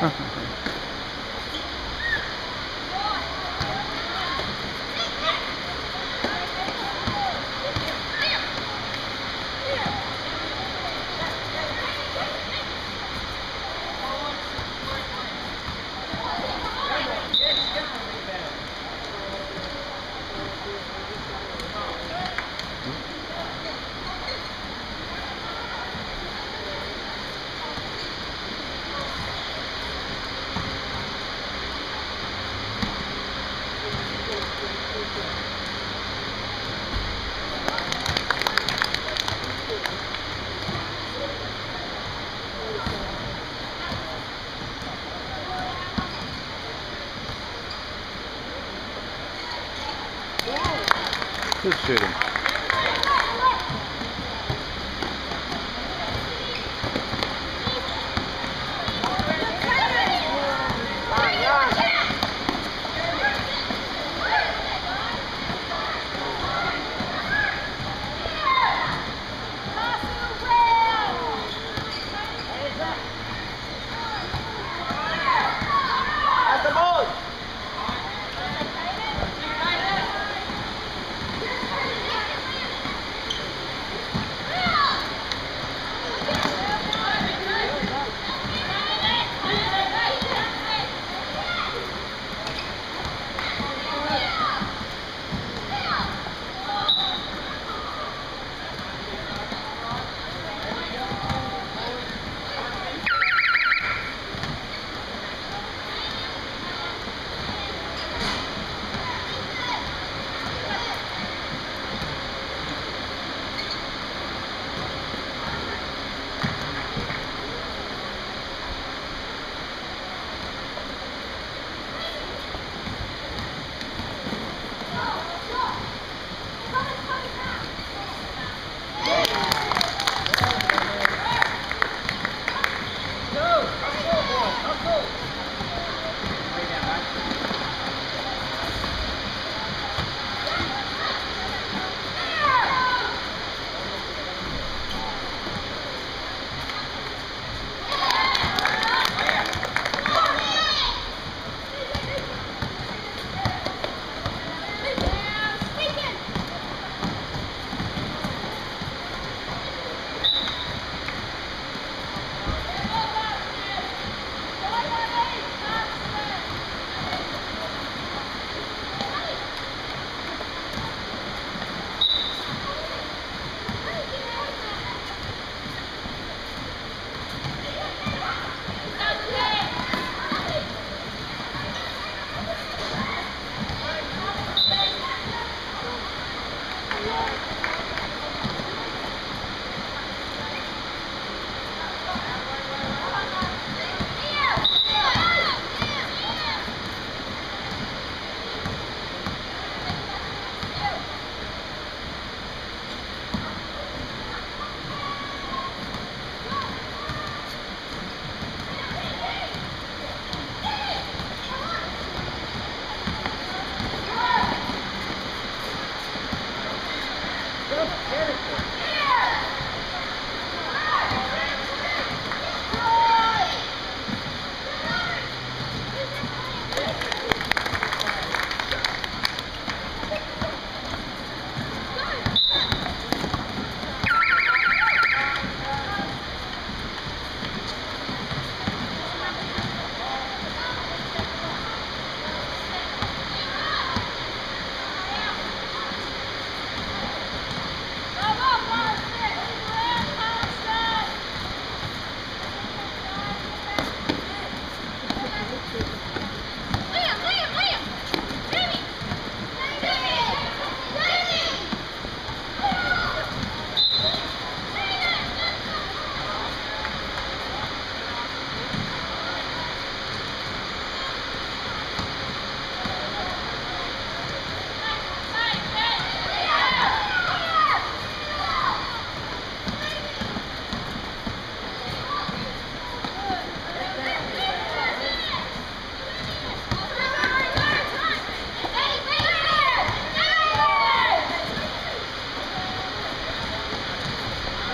Very lucky. Good shooting.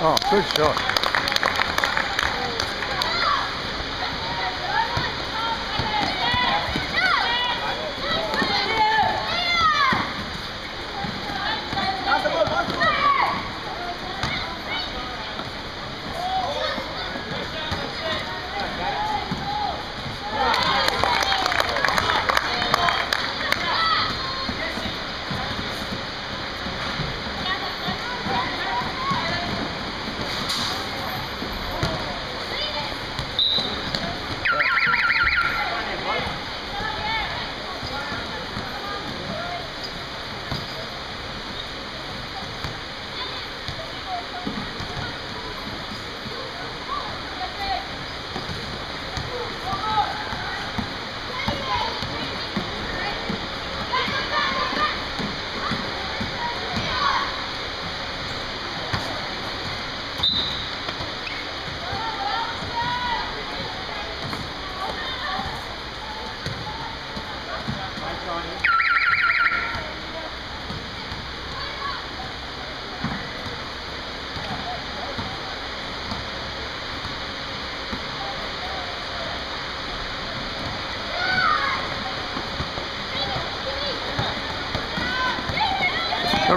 Oh, good shot.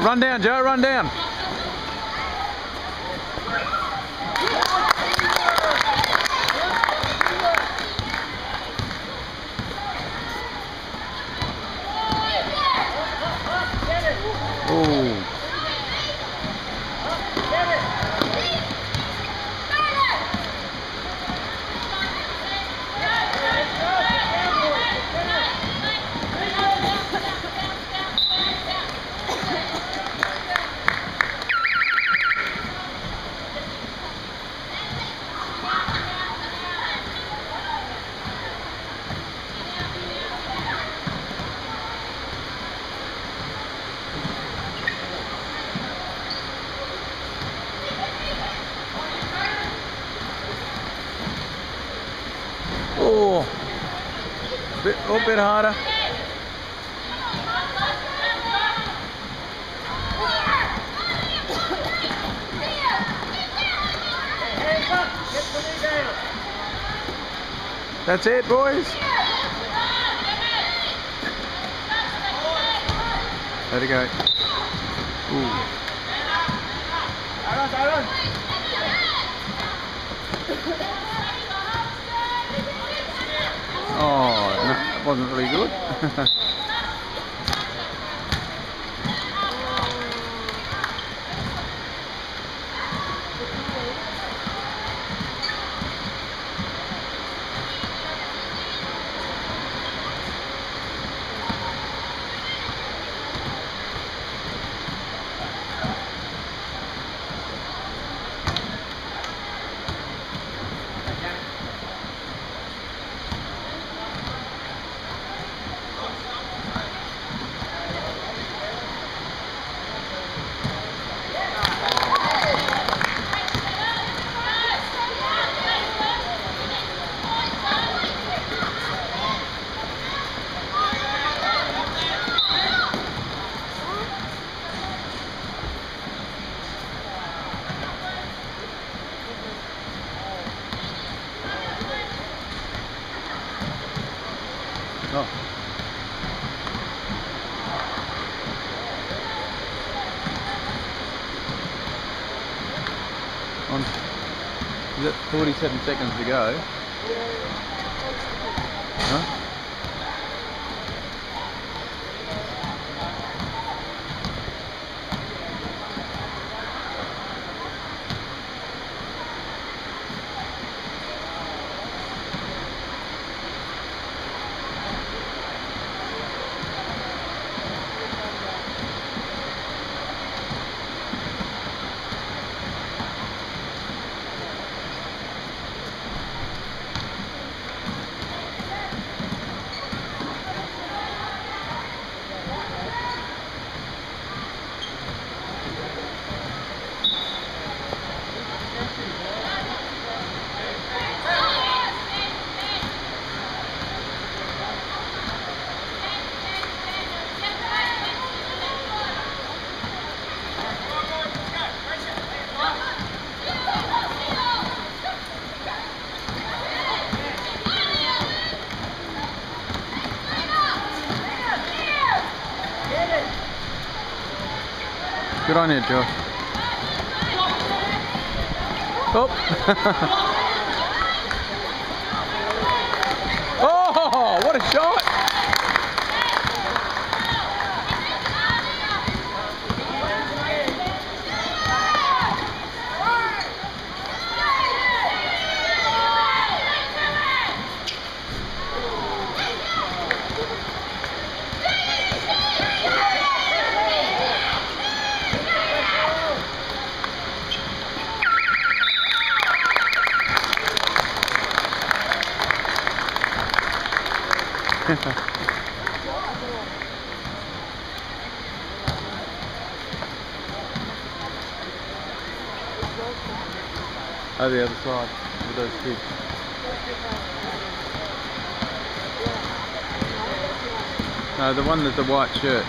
Run down, Joe, run down. Oh. Bit, harder. That's it, boys. Let it go. Wasn't really good. Oh. On, is it 47 seconds to go? Huh? On Josh. Oh! oh! Oh, the other side with those kids. No, the one with the white shirt.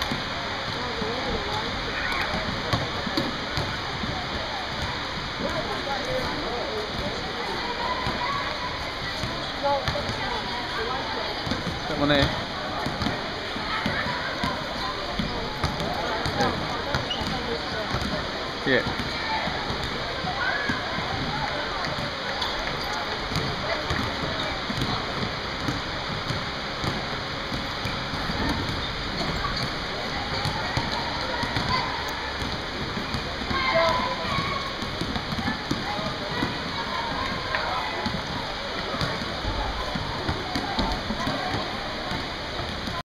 That one there.